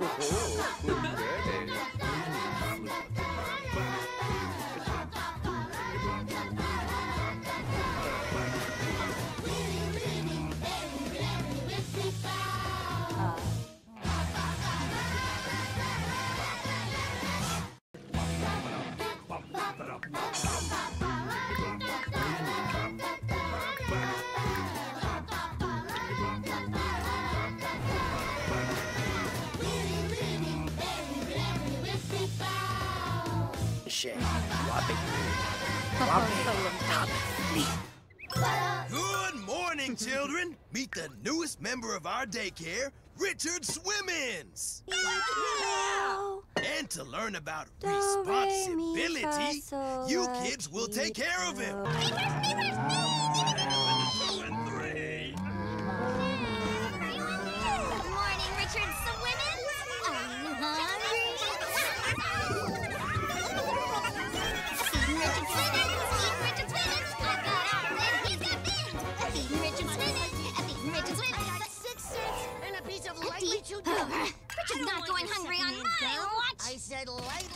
Uh -huh. Good morning, children. Meet the newest member of our daycare, Richard Swimmins. And to learn about Do, re, responsibility, you kids will take care of him.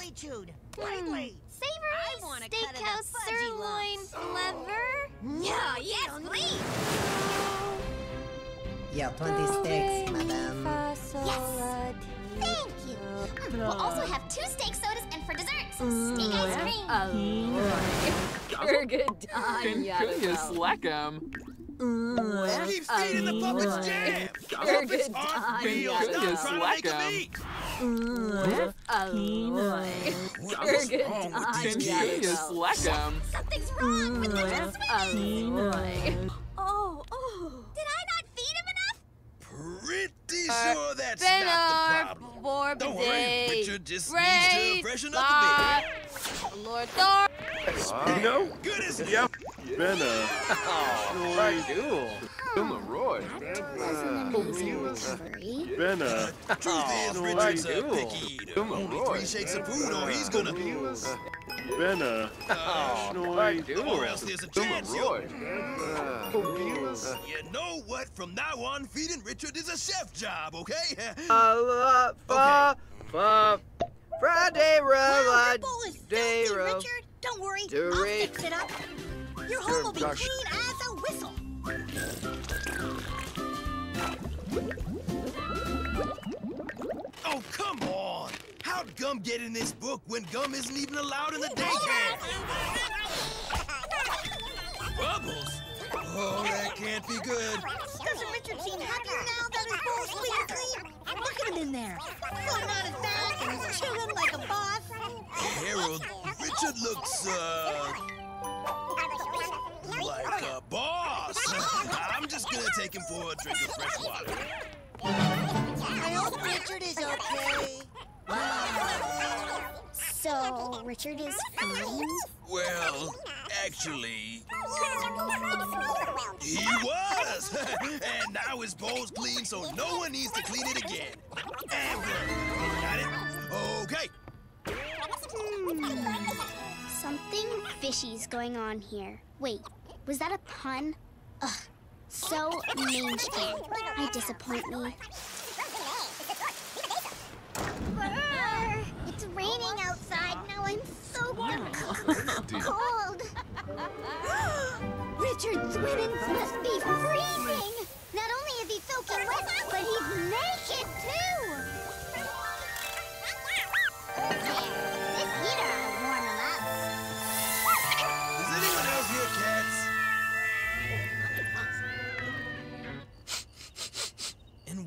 Lightly chewed. Hmm. Lightly. Savory wanna cut it steakhouse fudgy sirloin lumps. liver. Yeah, yes, please. Yeah, 20 sticks, madam. Yes. Thank you. Mm, We'll also have two steak sodas and for dessert, some steak ice cream. Curious Leckham. Keep feeding the puppets jam. Puppets aren't real. Stop trying to make them Leckham. eat. Kids? Curious Leckham. Something's wrong with Richard Swimmins. Oh, oh. Did I not feed him enough? Pretty Uh, sure that's not the problem. Don't worry. Richard just needs to freshen up a by Lord Thor. bit. No? Good as Yep. Been a. Boomeroy. Been a. Truth is, Richard's a picky eater. Come Only on, three Roy. shakes of food or he's gonna... Been a. Or else there's a chance he'll... Boomeroy. You know what? From now on, feeding Richard is a chef job, okay? Uh, fa, fa, Friday roll, Wow, that bowl is day filthy, roll. Richard. Don't worry, Do I'll it. fix it up. Your home will be clean as a whistle. Oh, come on! How'd Gum get in this book when Gum isn't even allowed in the daycare? Bubbles? Oh, that can't be good. Doesn't Richard seem happier now that his bowl's clean clean? Look at him in there, floating on his back and he's chewing like a boss. Harold, Richard looks, uh, like a boss. I'm just gonna take him for a drink of fresh water. I hope Richard is okay. So, Richard is fine? Well, actually, he was. and now his bowl's clean, so no one needs to clean it again. Ever. Got it? Okay. Hmm. Something fishy's going on here. Wait, was that a pun? Ugh, so mainstream. I disappoint me. It's raining outside. Now I'm so cold. Richard Swimmins must be freezing.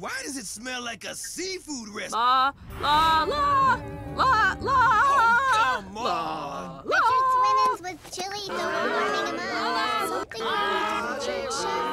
Why does it smell like a seafood restaurant? La, la, la, la, la. Oh, come on. Richard Swimmins was chilly, so we're warming him up. Something wrong with the church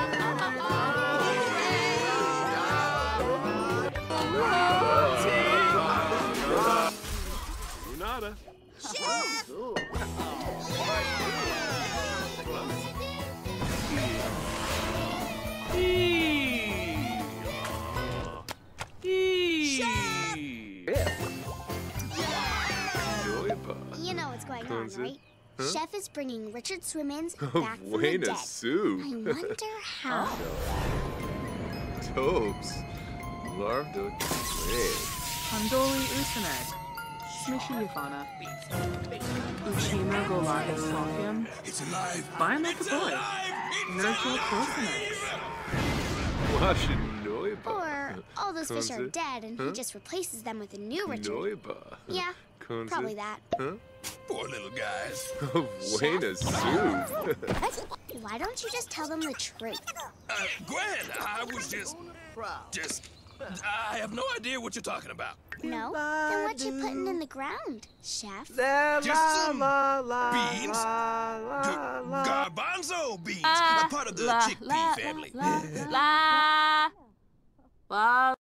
in. right? Chef is bringing Richard Swimmins Oh, back from the Buena dead. I wonder how. Tobes. Larda Way. Andoli Usanek, Smishy Yafana, Uchima Golada Slokium, It's alive. Biomekaboy, Nurture Kosanex, Washinoiba. Or all those fish are dead and Huh? he just replaces them with a new Richard. Noiba. Yeah, Comes probably that. Huh? Poor little guys. Buena soup. Why don't you just tell them the truth? Uh, Gwen, I was just, just, I have no idea what you're talking about. No? Then what you putting in the ground, Chef? Just some la, la, beans. La, G- la, la. garbanzo beans, a part of the la, chickpea la, family. La, la, la.